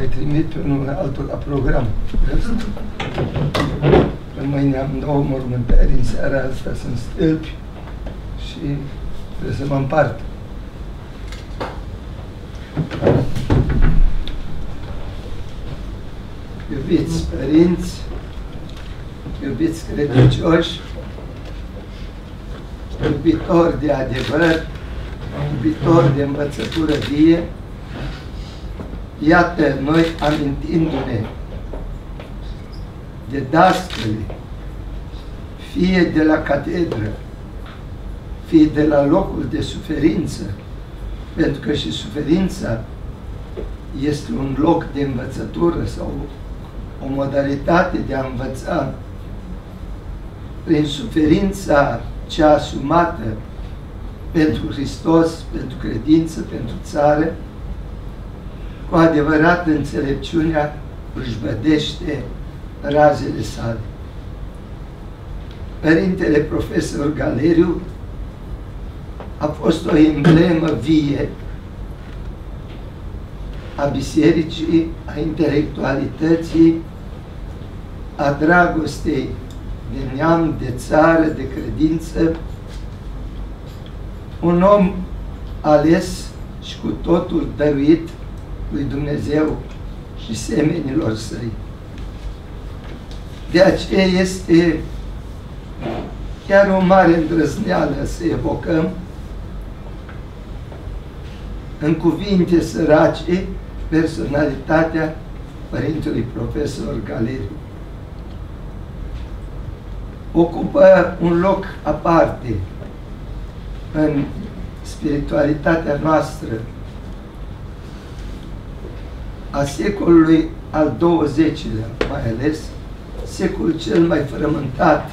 Ai trimit pe unul altul la program. În mâine am două mormântări, în seara asta sunt stâlpi și trebuie să mă împart. Iubiți părinți, iubiți credincioși, iubitori de adevăr, iubitori de învățătură vie, iată noi amintindu-ne de dascăli, fie de la catedră, fie de la locul de suferință, pentru că și suferința este un loc de învățătură sau o modalitate de a învăța. Prin suferința cea asumată pentru Hristos, pentru credință, pentru țară, cu adevărat înțelepciunea își vădește razele sale. Părintele profesor Galeriu a fost o emblemă vie a bisericii, a intelectualității, a dragostei de neam, de țară, de credință, un om ales și cu totul dăruit lui Dumnezeu și semenilor săi. De aceea este chiar o mare îndrăzneală să evocăm în cuvinte sărace personalitatea Părintelui Profesor Galeriu. Ocupă un loc aparte în spiritualitatea noastră a secolului al XX-lea, mai ales secolul cel mai frământat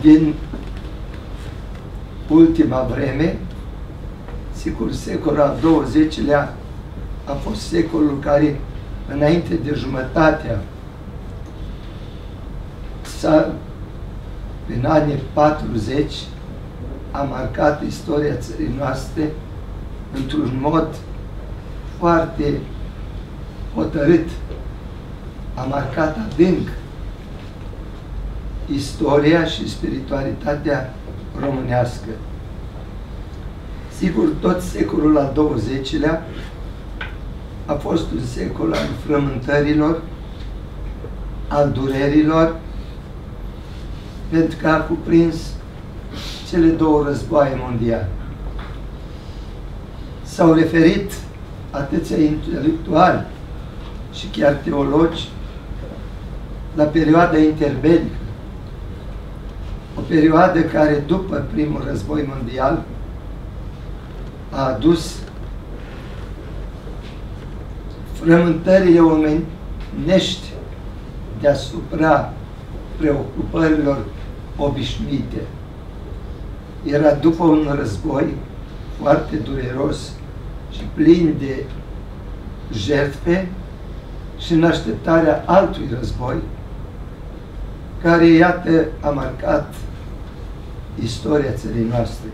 din ultima vreme, sigur, secolul al XX-lea a fost secolul care, înainte de jumătatea, s-a, în anii 40, a marcat istoria țării noastre într-un mod foarte hotărât. A marcat adânc istoria și spiritualitatea românească. Sigur, tot secolul al XX-lea a fost un secol al frământărilor, al durerilor, pentru că a cuprins cele două războaie mondiale. S-au referit atâția intelectuali și chiar teologi la perioada interbelică, o perioadă care după primul război mondial a adus frământările omenești deasupra preocupărilor obișnuite. Era după un război foarte dureros și plin de jertfe și în așteptarea altui război, care, iată, a marcat istoria țării noastre.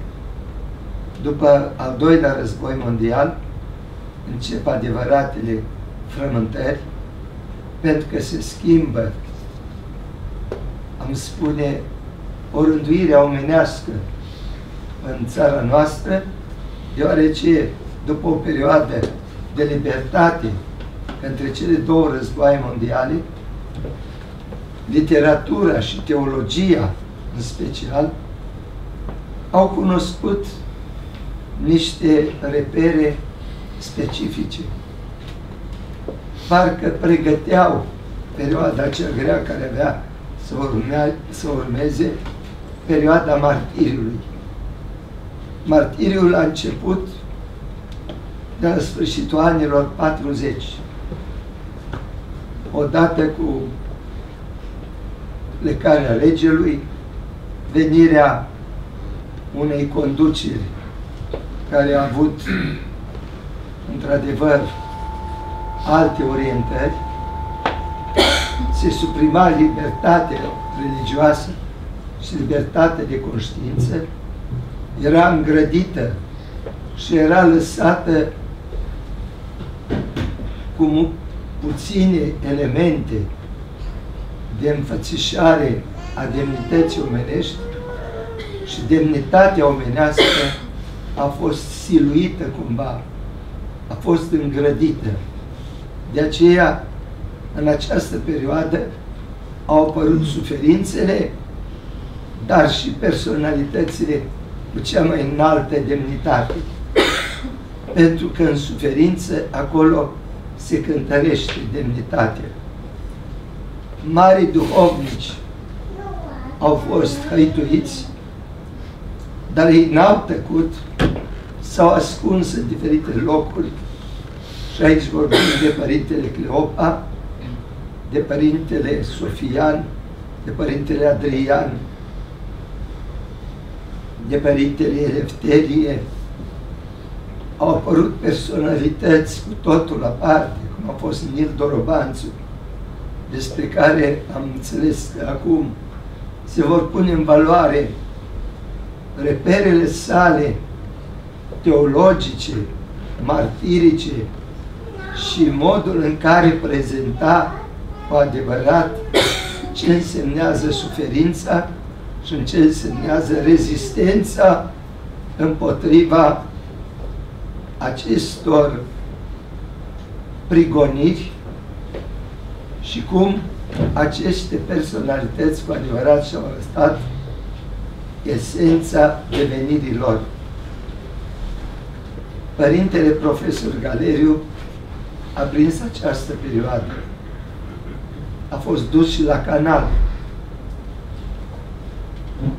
După al doilea război mondial, încep adevăratele frământări, pentru că se schimbă, am spune, o rânduire omenească în țara noastră, deoarece după o perioadă de libertate între cele două războaie mondiale, literatura și teologia, în special, au cunoscut niște repere specifice. Parcă pregăteau perioada cea grea care avea să, urmea, să urmeze perioada martiriului. Martiriul a început de la sfârșitul anilor 40. Odată cu plecarea regelui, venirea unei conduceri care a avut într-adevăr alte orientări, se suprima libertatea religioasă și libertatea de conștiință, era îngrădită și era lăsată cu puține elemente de înfățișare a demnității omenești și demnitatea omenească a fost siluită cumva, a fost îngrădită. De aceea, în această perioadă, au apărut suferințele, dar și personalitățile cu cea mai înaltă demnitate. Pentru că în suferință, acolo se cântărește demnitatea. Mari duhovnici au fost hăituiți, dar ei n-au tăcut, s-au ascuns în diferite locuri. Și aici vorbim de Părintele Cleopa, de Părintele Sofian, de Părintele Adrian, de Părintele Elefterie, au apărut personalități cu totul aparte, cum a fost Nil Dorobanțu, despre care am înțeles că acum se vor pune în valoare reperele sale teologice, martirice și modul în care prezenta cu adevărat ce însemnează suferința și în ce însemnează rezistența împotriva acestor prigoniri și cum aceste personalități cu adevărat și-au arătat esența devenirii lor. Părintele profesor Galeriu a prins această perioadă. A fost dus și la canal.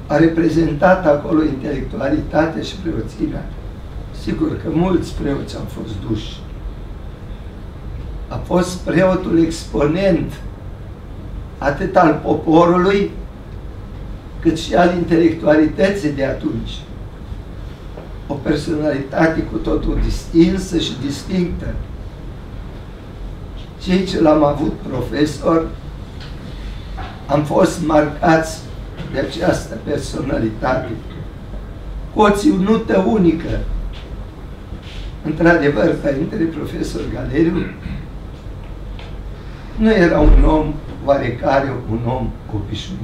A reprezentat acolo intelectualitatea și preoțimea. Sigur că mulți preoți au fost duși. A fost preotul exponent atât al poporului, cât și al intelectualității de atunci. O personalitate cu totul distinsă și distinctă. Cei ce l-am avut profesor, am fost marcați de această personalitate, cu o ținută unică. Într-adevăr, Părintele Profesor Galeriu nu era un om oarecare, un om obișnuit.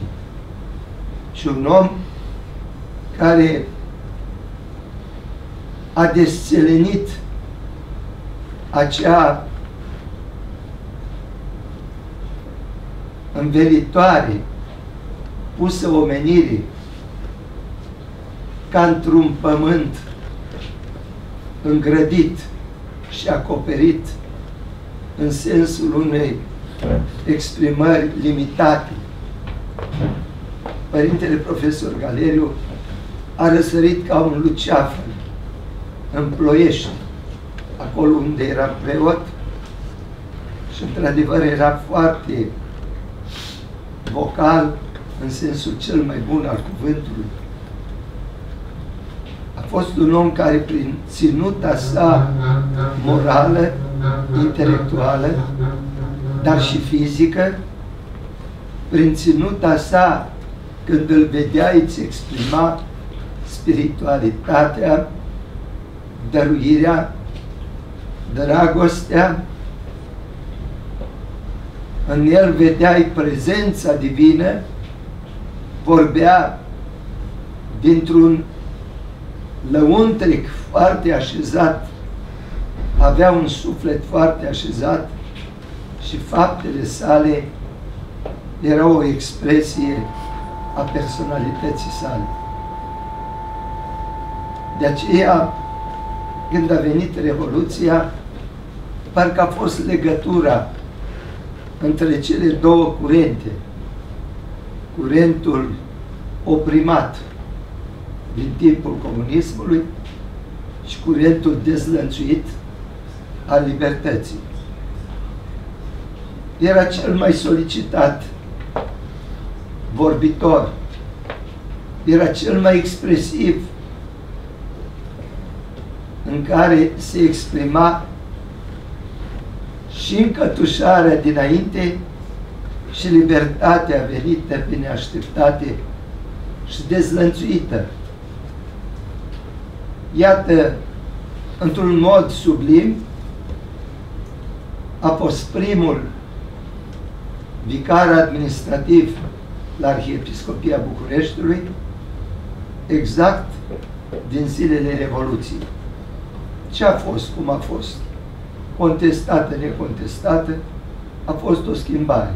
Și un om care a desțelenit acea învelitoare pusă omenirii ca într-un pământ îngrădit și acoperit în sensul unei exprimări limitate Părintele Profesor Galeriu a răsărit ca un luceafăr în Ploiești, acolo unde era preot și într-adevăr era foarte vocal în sensul cel mai bun al cuvântului. A fost un om care prin ținuta sa morală, intelectuală, dar și fizică, prin ținuta sa când îl vedea, îți exprima spiritualitatea, dăruirea, dragostea, în el vedeai prezența divină, vorbea dintr-un lăuntric foarte așezat, avea un suflet foarte așezat și faptele sale erau o expresie a personalității sale. De aceea, când a venit Revoluția, parcă a fost legătura între cele două curente. Curentul oprimat din timpul comunismului și curentul dezlănțuit al libertății. Era cel mai solicitat vorbitor, era cel mai expresiv, în care se exprima și încătușarea dinainte și libertatea venită pe neașteptate și dezlănțuită. Iată, într-un mod sublim, a fost primul vicar administrativ la Arhiepiscopia Bucureștiului, exact din zilele Revoluției. Ce a fost, cum a fost? Contestată, necontestată, a fost o schimbare.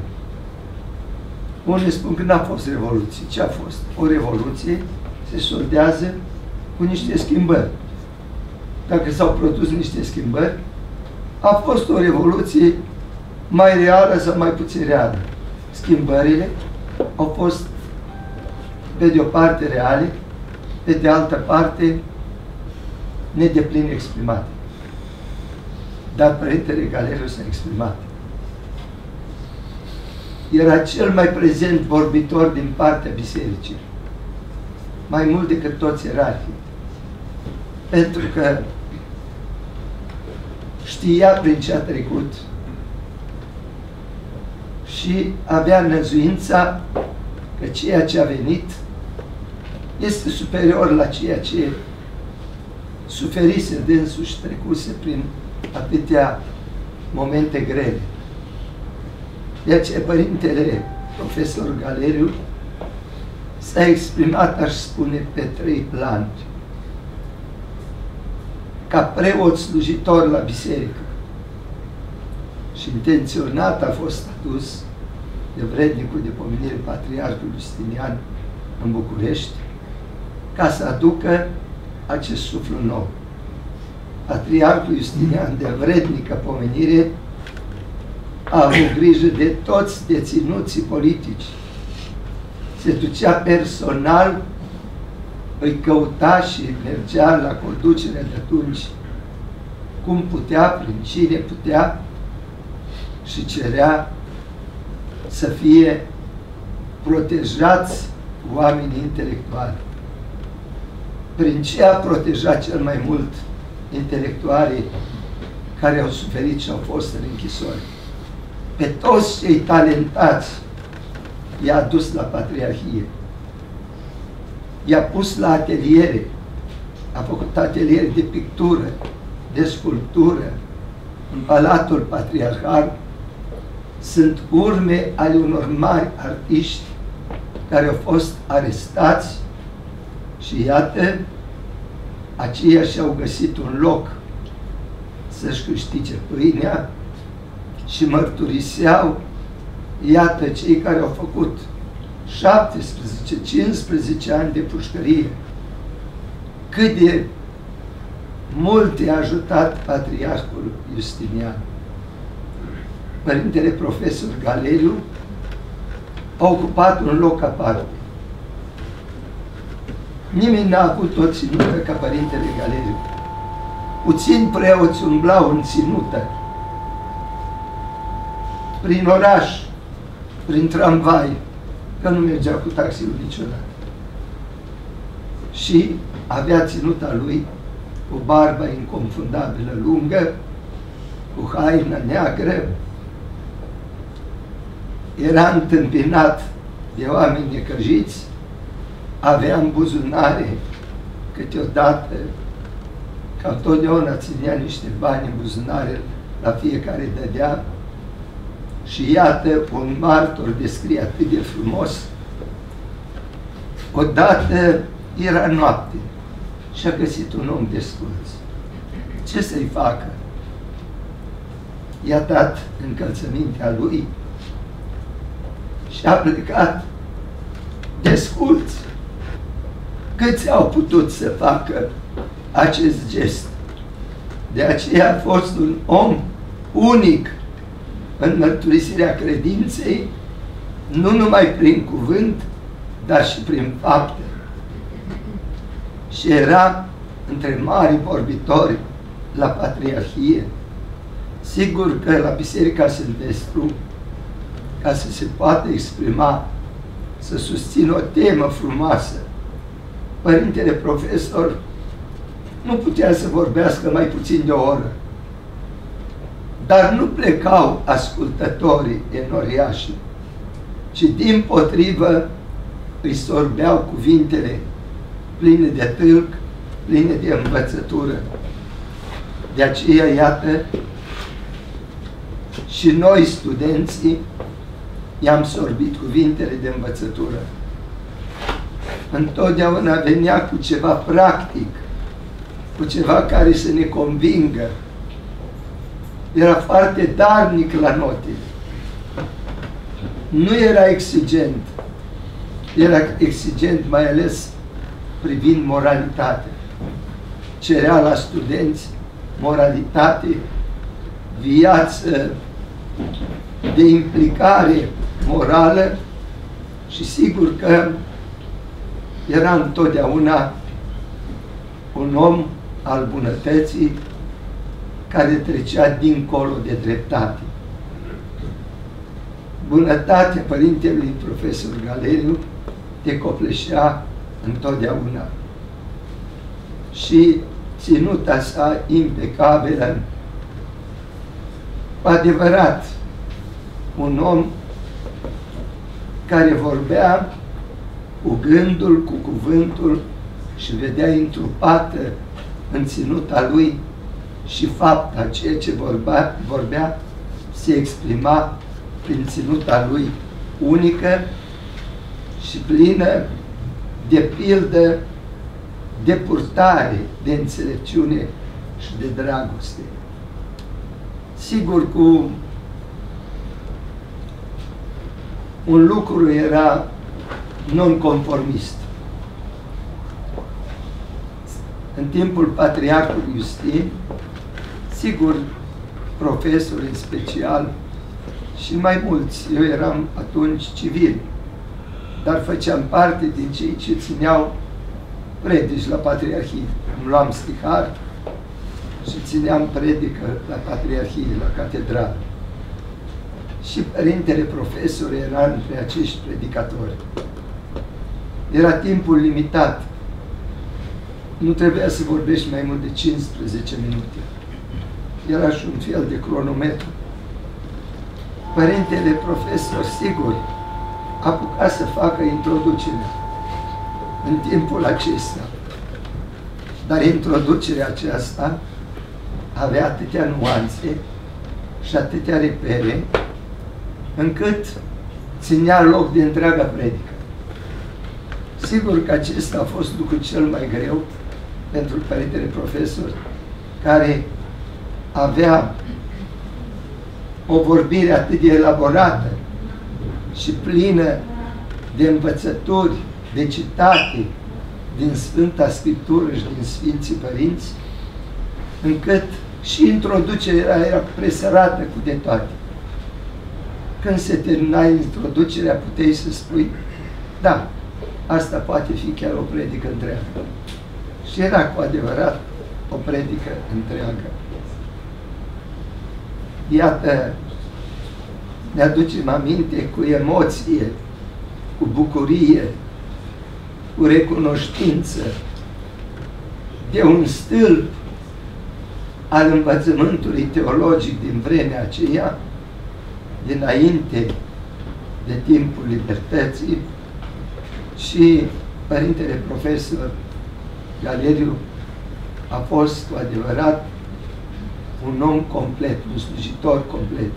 Unii spun că n-a fost revoluție. Ce a fost? O revoluție se soldează cu niște schimbări. Dacă s-au produs niște schimbări, a fost o revoluție mai reală sau mai puțin reală. Schimbările au fost, pe de o parte, reale, pe de altă parte, nedeplin exprimate. Dar Părintele Galeriu s-a exprimat. Era cel mai prezent vorbitor din partea bisericii. Mai mult decât toți erarhii. Pentru că știa prin ce a trecut și avea năzuința că ceea ce a venit este superior la ceea ce suferise dânsul și trecuse prin atâtea momente grele. De aceea, Părintele Profesor Galeriu s-a exprimat, aș spune, pe trei planuri. Ca preot slujitor la biserică și intenționat a fost adus de vrednicul de pomenire Patriarhul Justinian în București, ca să aducă acest suflu nou. Patriarhul Justinian de vrednică pomenire a avut grijă de toți deținuții politici. Se ducea personal, îi căuta și mergea la conducerea de atunci cum putea, prin cine putea și cerea să fie protejați oamenii intelectuali. Prin ce a protejat cel mai mult intelectualii care au suferit și au fost în închisori? Pe toți cei talentați i-a dus la Patriarhie. I-a pus la ateliere, a făcut ateliere de pictură, de sculptură, în Palatul Patriarhal, sunt urme ale unor mari artiști care au fost arestați și iată, aceia și-au găsit un loc să-și câștige pâinea și mărturiseau, iată, cei care au făcut 17-15 ani de pușcărie, cât de mult i-a ajutat Patriarhul Justinian. Părintele profesor Galeriu a ocupat un loc aparte. Nimeni n-a avut o ținută ca Părintele Galeriu. Puțin preoți umblau în ținută, prin oraș, prin tramvai, că nu mergea cu taxiul niciodată. Și avea ținuta lui cu barba inconfundabilă lungă, cu haina neagră, era întâmpinat de oameni necăjiți, avea în buzunare câteodată, ca totdeauna ținea niște bani în buzunare, la fiecare dădea, și iată, un martor descrie atât de frumos, odată era noapte și a găsit un om desculț. Ce să-i facă? I-a dat încălțămintea lui, și a plecat desculți. Câți au putut să facă acest gest? De aceea a fost un om unic în mărturisirea credinței, nu numai prin cuvânt, dar și prin fapte. Și era între mari vorbitori la Patriarhie. Sigur că la Biserica Silvestru ca să se poată exprima, să susțină o temă frumoasă. Părintele profesor nu putea să vorbească mai puțin de o oră. Dar nu plecau ascultătorii enoriași, ci din potrivă îi sorbeau cuvintele pline de tâlc, pline de învățătură. De aceea, iată, și noi, studenții, i-am sorbit cuvintele de învățătură. Întotdeauna venea cu ceva practic, cu ceva care să ne convingă. Era foarte darnic la note. Nu era exigent. Era exigent mai ales privind moralitatea. Cerea la studenți moralitate, viață de implicare morală și sigur că era întotdeauna un om al bunătății care trecea dincolo de dreptate. Bunătatea părintelui profesor Galeriu te copleșea întotdeauna. Și ținuta sa impecabilă, adevărat, un om care vorbea cu gândul, cu cuvântul și vedea întrupată în ținuta lui și fapta, ceea ce vorbea, vorbea se exprima prin ținuta lui unică și plină de pildă, de purtare, de înțelepciune și de dragoste. Sigur, cu un lucru era nonconformist. În timpul Patriarhului Justin, sigur, profesori în special și mai mulți, eu eram atunci civil, dar făceam parte din cei ce țineau predici la Patriarhie. Îmi luam stihar și țineam predică la Patriarhie, la catedrală și părintele profesor era între acești predicatori. Era timpul limitat. Nu trebuia să vorbești mai mult de 15 minute. Era și un fel de cronometru. Părintele profesor, sigur, a apucat să facă introducerea în timpul acesta. Dar introducerea aceasta avea atâtea nuanțe și atâtea repere încât ținea loc de întreaga predică. Sigur că acesta a fost lucrul cel mai greu pentru părintele profesor, care avea o vorbire atât de elaborată și plină de învățături, de citate din Sfânta Scriptură și din Sfinții Părinți, încât și introducerea era presărată cu de toate când se termina introducerea, puteai să spui, da, asta poate fi chiar o predică întreagă. Și era cu adevărat o predică întreagă. Iată, ne aducem aminte cu emoție, cu bucurie, cu recunoștință de un stâlp al învățământului teologic din vremea aceea, dinainte de timpul libertății și Părintele Profesor Galeriu a fost cu adevărat un om complet, un slujitor complet.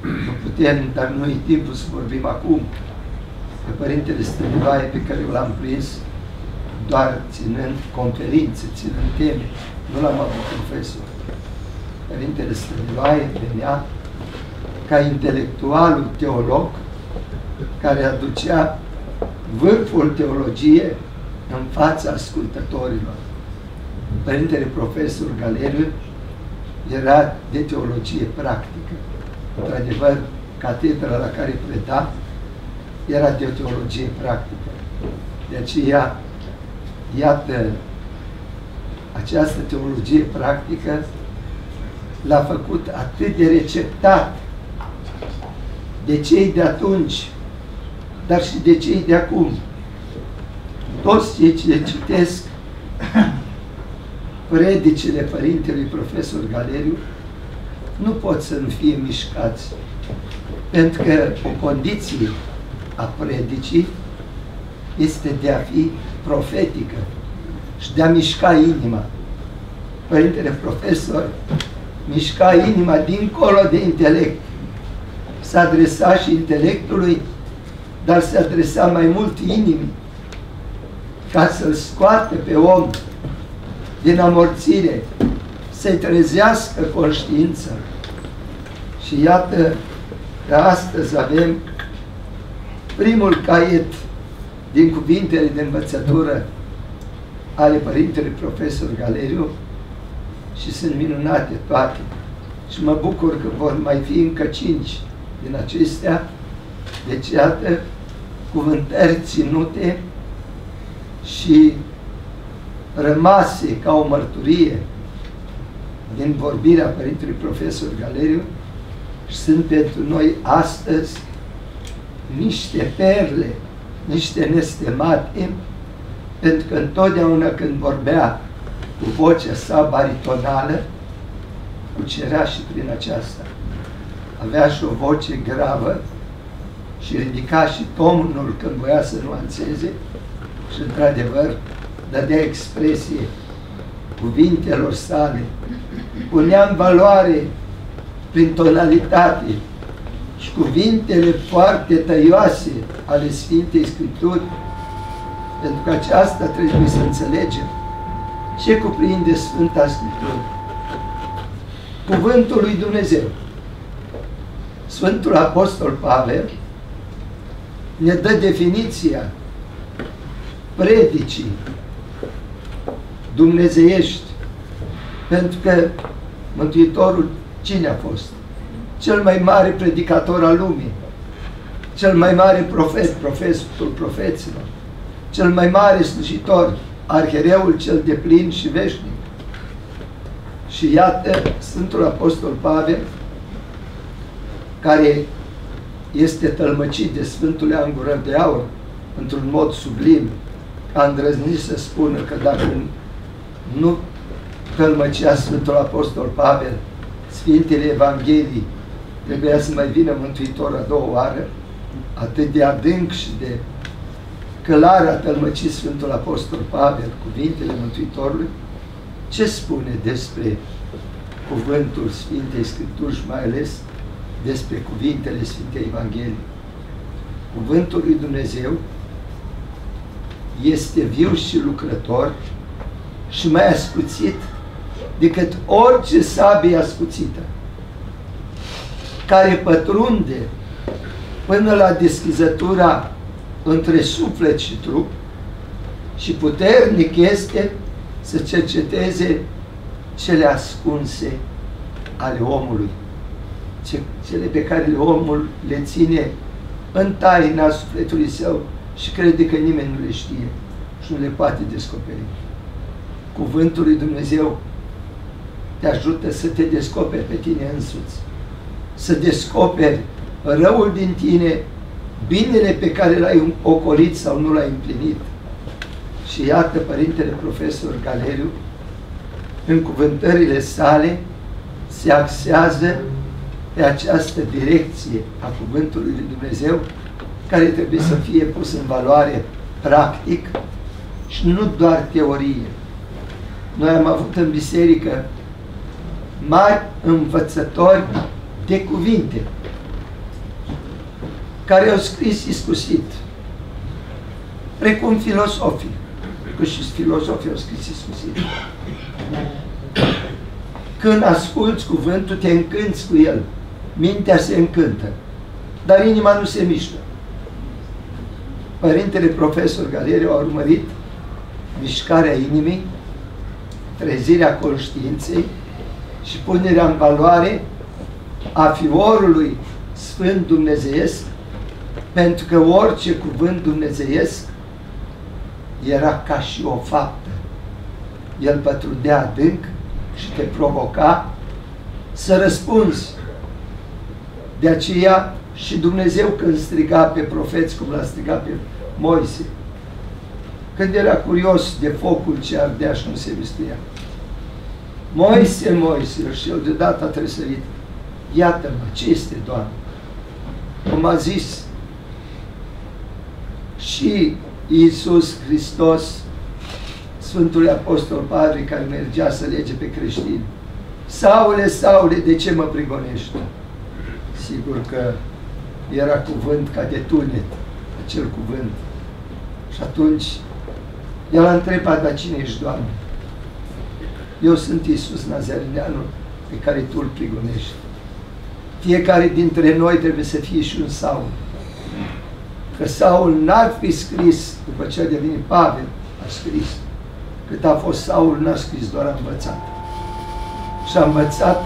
Nu putem, dar nu e timpul să vorbim acum pe Părintele Stăniloae pe care l-am prins doar ținând conferințe, ținând teme. Nu l-am avut profesor. Părintele Stăniloae venea ca intelectualul teolog care aducea vârful teologie în fața ascultătorilor. Părintele profesor Galeriu era de teologie practică. Într-adevăr, catedra la care preda era de o teologie practică. De aceea, iată, această teologie practică l-a făcut atât de receptat de cei de atunci, dar și de cei de acum. Toți cei ce citesc predicile Părintelui Profesor Galeriu nu pot să nu fie mișcați. Pentru că o condiție a predicii este de a fi profetică și de a mișca inima. Părintele Profesor mișca inima dincolo de intelect. Se adresa și intelectului, dar se adresa mai mult inimii, ca să-l scoate pe om din amorțire, să-i trezească conștiința. Și iată că astăzi avem primul caiet din cuvintele de învățătură ale Părintele Profesor Galeriu și sunt minunate toate. Și mă bucur că vor mai fi încă cinci din acestea. Deci, iată, cuvântări ținute și rămase ca o mărturie din vorbirea Părintelui Profesor Galeriu și sunt pentru noi astăzi niște perle, niște nestemate, pentru că întotdeauna când vorbea cu vocea sa baritonală, cucerea și prin aceasta. Avea și o voce gravă și ridica și tomnul când voia să nuanțeze și, într-adevăr, dădea expresie cuvintelor sale, punea în valoare prin tonalitate și cuvintele foarte tăioase ale Sfintei Scripturi, pentru că aceasta trebuie să înțelegem ce cuprinde Sfânta Scriptură. Cuvântul lui Dumnezeu. Sfântul Apostol Pavel ne dă definiția predicii dumnezeiești. Pentru că Mântuitorul cine a fost? Cel mai mare predicator al lumii, cel mai mare profet, profetul profeților, cel mai mare slujitor, arhereul cel de plin și veșnic. Și iată Sfântul Apostol Pavel, care este tălmăcit de Sfântul Angură de Aur, într-un mod sublim, a îndrăznit să spună că dacă nu tălmăcea Sfântul Apostol Pavel Sfintele Evangheliei, trebuia să mai vină Mântuitor a doua oară, atât de adânc și de clar a tălmăcit Sfântul Apostol Pavel cuvintele Mântuitorului, ce spune despre cuvântul Sfintei Scripturi și mai ales despre cuvintele Sfintei Evangheliei. Cuvântul lui Dumnezeu este viu și lucrător și mai ascuțit decât orice sabie ascuțită, care pătrunde până la deschizătura între suflet și trup și puternic este să cerceteze cele ascunse ale omului, cele pe care omul le ține în taina sufletului său și crede că nimeni nu le știe și nu le poate descoperi. Cuvântul lui Dumnezeu te ajută să te descoperi pe tine însuți, să descoperi răul din tine, binele pe care l-ai ocolit sau nu l-ai împlinit. Și iată Părintele Profesor Galeriu, în cuvântările sale, se axează pe această direcție a Cuvântului lui Dumnezeu, care trebuie să fie pus în valoare practic și nu doar teorie. Noi am avut în biserică mari învățători de cuvinte care au scris iscusit, precum filosofii, că și filosofii au scris iscusit. Când asculți cuvântul, te încânți cu el, mintea se încântă, dar inima nu se mișcă. Părintele profesor Galeriu a urmărit mișcarea inimii, trezirea conștiinței și punerea în valoare a fiorului Sfânt Dumnezeiesc, pentru că orice cuvânt dumnezeiesc era ca și o faptă. El pătrundea adânc și te provoca să răspunzi. De aceea și Dumnezeu când striga pe profeți, cum l-a strigat pe Moise, când era curios de focul ce ardea și nu se mistuia. Moise, Moise, și el deodată a tresărit. Iată-mă, ce este, Doamne? Cum a zis și Iisus Hristos, Sfântul Apostol Padre care mergea să lege pe creștini, Saule, Saule, de ce mă prigonești? Sigur că era cuvânt ca de tunet, acel cuvânt. Și atunci el a întrebat, dar cine ești, Doamne? Eu sunt Iisus Nazarineanul pe care Tu îl prigonești. Fiecare dintre noi trebuie să fie și un Saul. Că Saul n-ar fi scris, după ce a devenit Pavel, a scris. Cât a fost Saul, n-a scris, doar a învățat. Și a învățat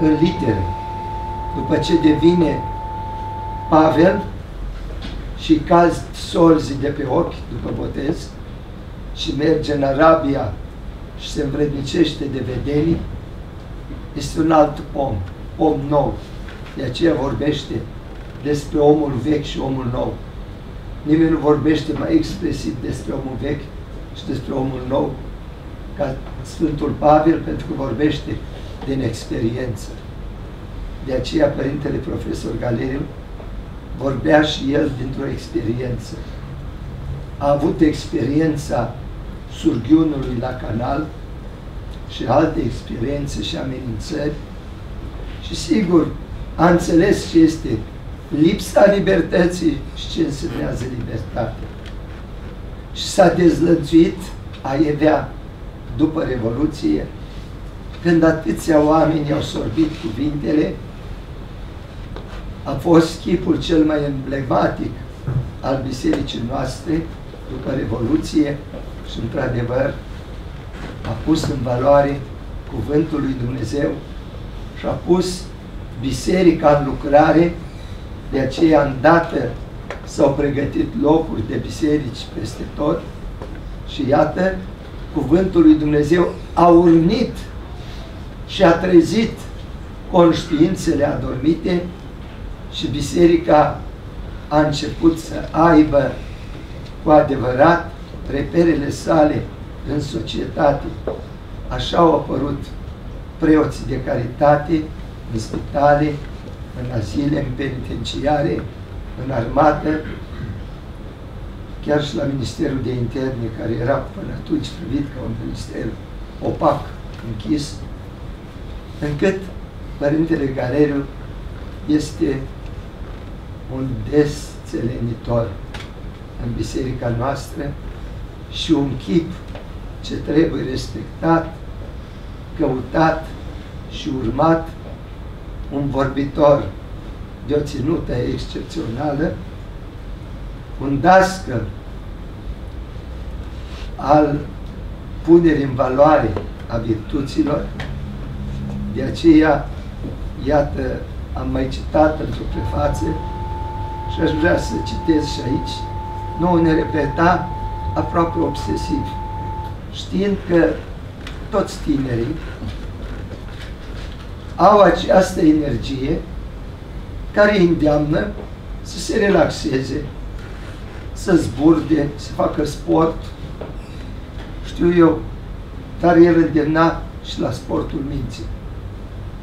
în litere. După ce devine Pavel și caz solzi de pe ochi după botez și merge în Arabia și se învrednicește de vedenii, este un alt om, om nou. De aceea vorbește despre omul vechi și omul nou. Nimeni nu vorbește mai expresiv despre omul vechi și despre omul nou ca Sfântul Pavel, pentru că vorbește din experiență. De aceea Părintele Profesor Galeriu vorbea și el dintr-o experiență. A avut experiența surghiunului la canal și alte experiențe și amenințări și sigur a înțeles ce este lipsa libertății și ce însemnează libertate. Și s-a dezlățuit a evea după Revoluție, când atâția oameni au sorbit cuvintele, a fost chipul cel mai emblematic al bisericii noastre după Revoluție și, într-adevăr, a pus în valoare cuvântul lui Dumnezeu și a pus biserica în lucrare, de aceea îndată s-au pregătit locuri de biserici peste tot și iată, cuvântul lui Dumnezeu a urnit și a trezit conștiințele adormite și biserica a început să aibă cu adevărat reperele sale în societate. Așa au apărut preoții de caritate în spitale, în azile, în penitenciare, în armată, chiar și la Ministerul de Interne, care era până atunci privit ca un minister opac, închis, încât Părintele Galeriu este un desțelenitor în biserica noastră și un chip ce trebuie respectat, căutat și urmat, un vorbitor de o ținută excepțională, un dascăl al punerii în valoare a virtuților, de aceea, iată, am mai citat într-o prefață și aș vrea să citesc și aici, nu ne repeta aproape obsesiv, știind că toți tinerii au această energie care îi îndeamnă să se relaxeze, să zburde, să facă sport, știu eu, dar el îndemna și la sportul minții.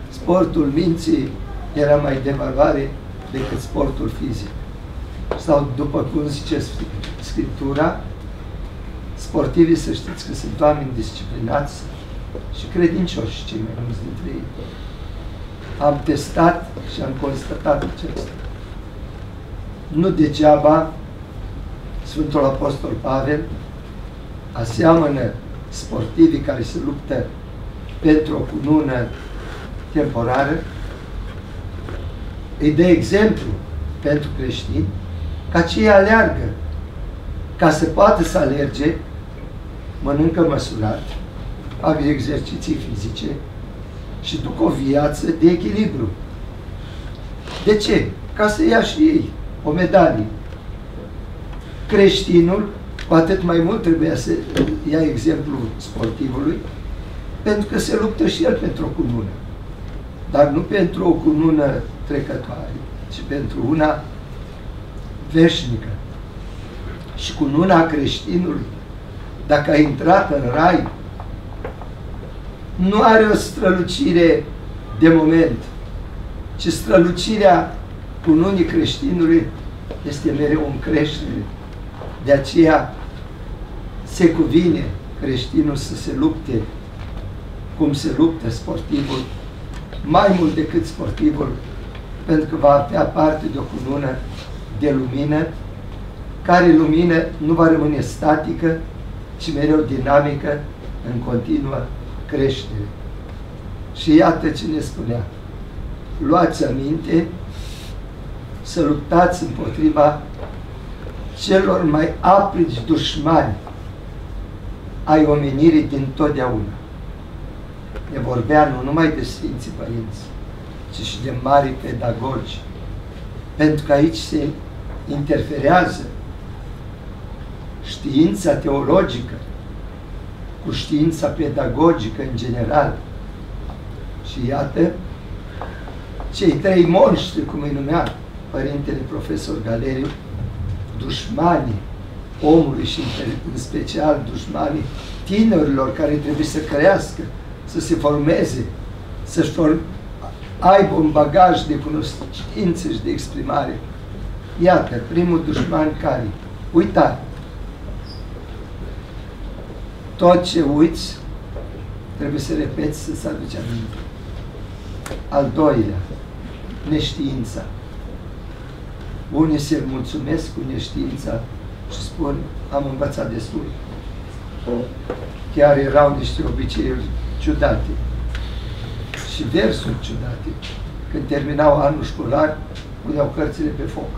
Sportul minții era mai de valoare decât sportul fizic. Sau, după cum zice Scriptura, sportivii să știți că sunt oameni disciplinați și credincioși cei mai mulți dintre ei. Am testat și am constatat acesta. Nu degeaba Sfântul Apostol Pavel aseamănă sportivii care se luptă pentru o cunună temporară, îi dă exemplu pentru creștini, ca cei aleargă, ca să poată să alerge, mănâncă măsurat, fac exerciții fizice și duc o viață de echilibru. De ce? Ca să ia și ei o medalie. Creștinul, cu atât mai mult trebuia să ia exemplul sportivului, pentru că se luptă și el pentru o cunună. Dar nu pentru o cunună trecătoare, ci pentru una veșnică. Și cununa creștinului, dacă a intrat în rai, nu are o strălucire de moment, ci strălucirea cununii creștinului este mereu în creștere. De aceea se cuvine creștinul să se lupte cum se luptă sportivul mai mult decât sportivul, pentru că va avea parte de o cunună de lumină, care lumină nu va rămâne statică, ci mereu dinamică, în continuă creștere. Și iată ce ne spunea. Luați aminte să luptați împotriva celor mai aprici dușmani ai omenirii din totdeauna. Ne vorbea nu numai de Sfinții Părinți, ci și de mari pedagogi. Pentru că aici se interferează știința teologică cu știința pedagogică în general. Și iată, cei trei monștri, cum îi numea Părintele Profesor Galeriu, dușmanii omului și în special dușmanii tinerilor care trebuie să crească, să se formeze, să-și aibă un bagaj de cunoștințe și de exprimare. Iată, primul dușman care? Uitare. Tot ce uiți, trebuie să repeți să-ți aduci aminte. Al doilea, neștiința. Unii se mulțumesc cu neștiința și spun, am învățat destul. Chiar erau niște obiceiuri ciudate și versuri ciudate. Când terminau anul școlar, puneau cărțile pe foc.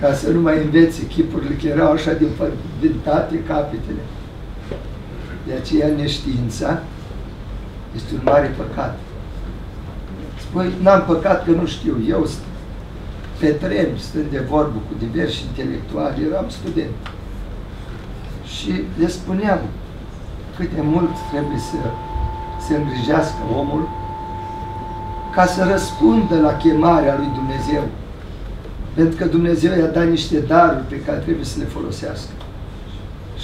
Ca să nu mai învețe chipurile, că erau așa de vintate capetele. De aceea neștiința este un mare păcat. Spui, n-am păcat că nu știu. Eu pe tren, stând de vorbă cu diversi intelectuali, eram student. Și le spuneam cât de mult trebuie să se îngrijească omul ca să răspundă la chemarea lui Dumnezeu. Pentru că Dumnezeu i-a dat niște daruri pe care trebuie să le folosească.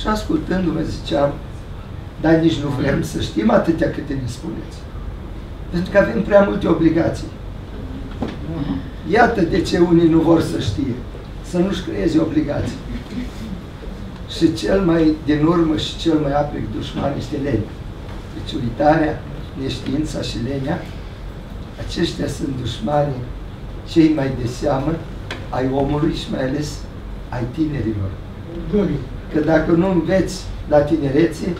Și ascultându-mă ziceam, dar nici nu vrem să știm atâtea câte ne spuneți. Pentru că avem prea multe obligații. Iată de ce unii nu vor să știe. Să nu-și creeze obligații. Și cel mai din urmă și cel mai aplic dușman este lenia. Deci uitarea, neștiința și lenia, aceștia sunt dușmanii cei mai de seamă ai omului și mai ales ai tinerilor. Că dacă nu înveți la tinerețe,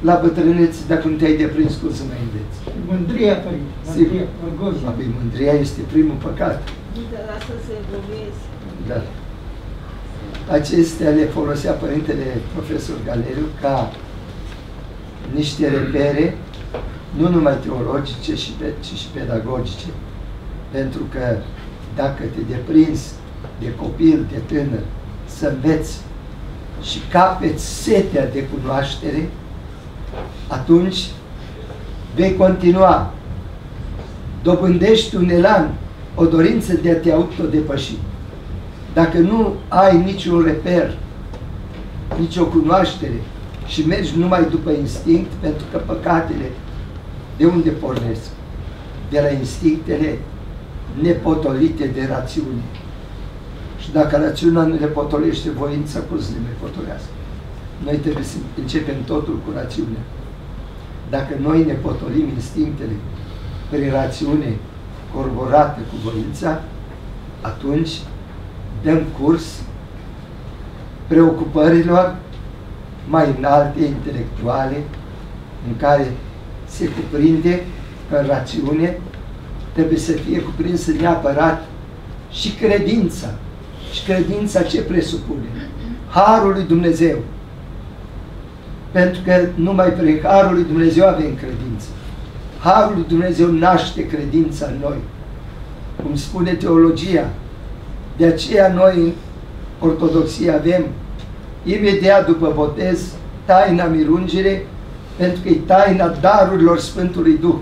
la bătrânețe, dacă nu te-ai deprins, cum să mai înveți? Mândria, părinte. Mândria, orgoliu. Apoi, mândria este primul păcat. Dar asta se evolueze. Da. Acestea le folosea Părintele Profesor Galeriu ca niște repere, nu numai teologice, ci și pedagogice. Pentru că dacă te deprinzi de copil, de tânăr, să înveți și capeți setea de cunoaștere, atunci vei continua. Dobândești un elan, o dorință de a te autodepăși. Dacă nu ai niciun reper, nicio cunoaștere și mergi numai după instinct, pentru că păcatele de unde pornesc? De la instinctele nepotolite de rațiune. Și dacă rațiunea nu le potolește voința, cum să le mai potolească? Noi trebuie să începem totul cu rațiunea. Dacă noi ne potolim instinctele prin rațiune corborată cu voința, atunci dăm curs preocupărilor mai înalte, intelectuale, în care se cuprinde în rațiune, trebuie să fie cuprinsă neapărat și credința. Și credința ce presupune? Harul lui Dumnezeu. Pentru că numai prin Harul lui Dumnezeu avem credință. Harul lui Dumnezeu naște credința în noi. Cum spune teologia. De aceea noi în Ortodoxie avem imediat după botez taina mirungere, pentru că e taina darurilor Sfântului Duh.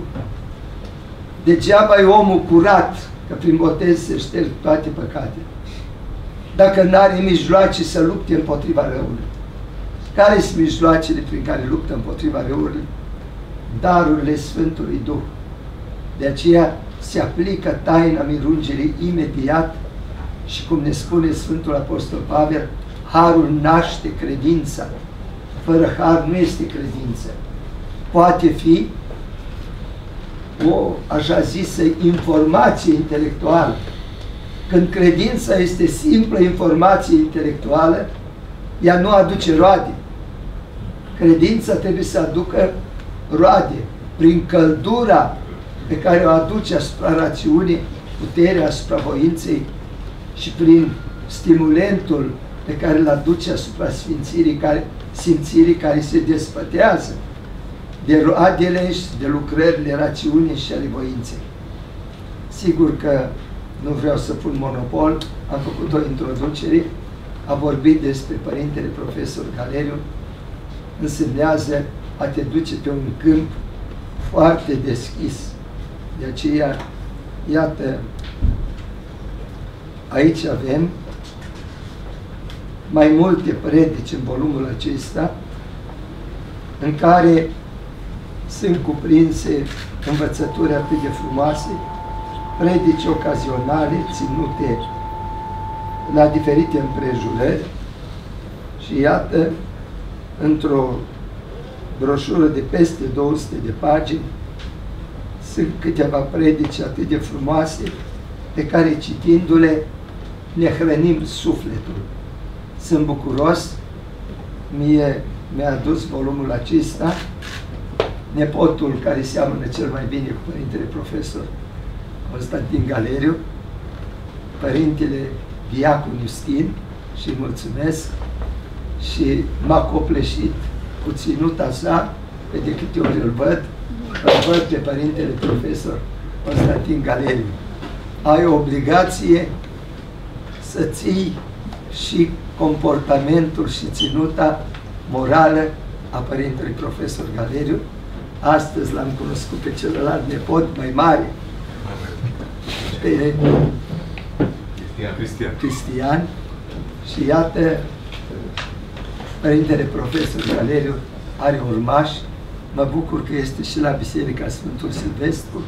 Degeaba e omul curat, că prin botez se șterg toate păcatele. Dacă nu are mijloace să lupte împotriva răului. Care sunt mijloacele prin care luptă împotriva răului? Darurile Sfântului Duh. De aceea se aplică taina mirungerii imediat și cum ne spune Sfântul Apostol Pavel, Harul naște credința. Fără Har nu este credință. Poate fi o așa zisă informație intelectuală. Când credința este simplă informație intelectuală, ea nu aduce roade. Credința trebuie să aducă roade prin căldura pe care o aduce asupra rațiunii, puterea asupra voinței și prin stimulentul pe care îl aduce asupra sfințirii care, simțirii care se despătează de roadele și de lucrările rațiunii și ale voinței. Sigur că nu vreau să pun monopol, am făcut o introducere, a vorbit despre Părintele Profesor Galeriu, însemnează a te duce pe un câmp foarte deschis. De aceea, iată, aici avem mai multe predici în volumul acesta, în care sunt cuprinse învățături atât de frumoase, predici ocazionale ținute la diferite împrejurări și iată, într-o broșură de peste 200 de pagini, sunt câteva predici atât de frumoase pe care citindu-le ne hrănim sufletul. Sunt bucuros, mie mi-a adus volumul acesta nepotul care seamănă cel mai bine cu Părintele Profesor Constantin Galeriu, Părintele Diacon Justin și mulțumesc și m-a copleșit cu ținuta sa, pe de câte ori îl văd, îl văd pe Părintele Profesor Constantin Galeriu. Ai o obligație să ții și comportamentul și ținuta morală a Părintelui Profesor Galeriu. Astăzi l-am cunoscut pe celălalt nepot mai mare, pe Cristian. Cristian și iată, Părintele Profesor Galeriu are urmași. Mă bucur că este și la Biserica Sfântul Silvestru,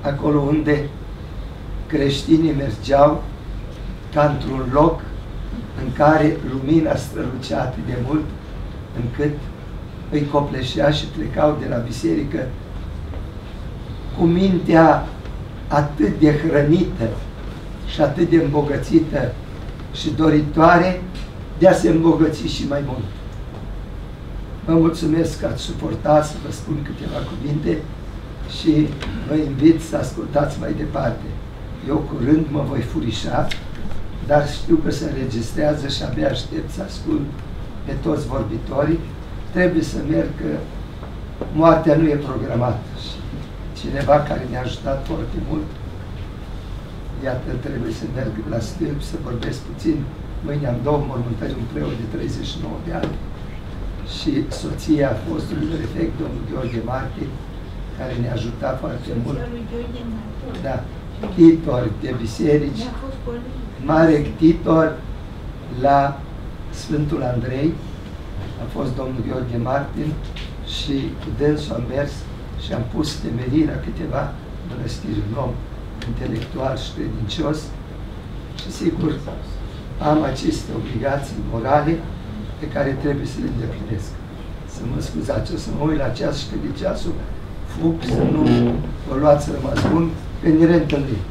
acolo unde creștinii mergeau ca într-un loc în care lumina strălucea atât de mult încât îi copleșea și plecau de la biserică cu mintea atât de hrănită și atât de îmbogățită și doritoare de a se îmbogăți și mai mult. Vă mulțumesc că ați suportat să vă spun câteva cuvinte și vă invit să ascultați mai departe. Eu curând mă voi furișa, dar știu că se înregistrează și abia aștept să ascult pe toți vorbitorii. Trebuie să merg că moartea nu e programată și cineva care ne-a ajutat foarte mult, iată, trebuie să merg la stâlp, să vorbesc puțin. Mâine am două mormântări, un preot de 39 de ani. Și soția fostului prefect, domnul Gheorghe Martin, care ne-a ajutat foarte mult. Da, titor de biserici, mare titor la Sfântul Andrei, a fost domnul Gheorghe Martin și cu dânsul am mers și am pus temerirea câteva mănăstiri, un om intelectual și credincios. Și sigur am aceste obligații morale pe care trebuie să le îndeplinesc. Să mă scuzați, o să mă uit la ceas și când de ceasul fug să nu vă luați rămas bun, că ne reîntâlnim.